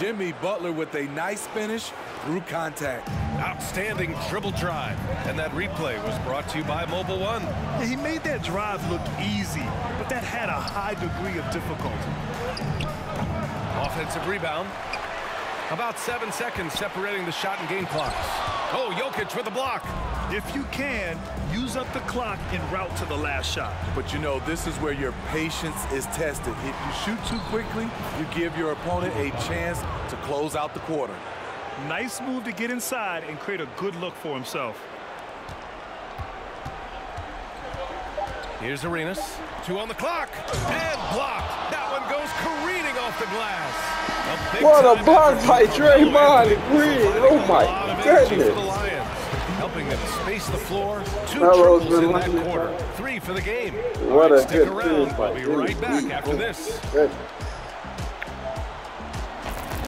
Jimmy Butler with a nice finish through contact. Outstanding dribble drive. And that replay was brought to you by Mobil 1. Yeah, he made that drive look easy, but that had a high degree of difficulty. Offensive rebound. About seven seconds separating the shot and game clocks. Oh, Jokic with a block. If you can, use up the clock en route to the last shot. But you know, this is where your patience is tested. If you shoot too quickly, you give your opponent a chance to close out the quarter. Nice move to get inside and create a good look for himself. Here's Arenas. Two on the clock. And blocked. A what a block by Draymond Green. Oh my goodness. Helping them space the floor. Two triples in that quarter. Three for the game. What a stick good around. We'll be right back after this.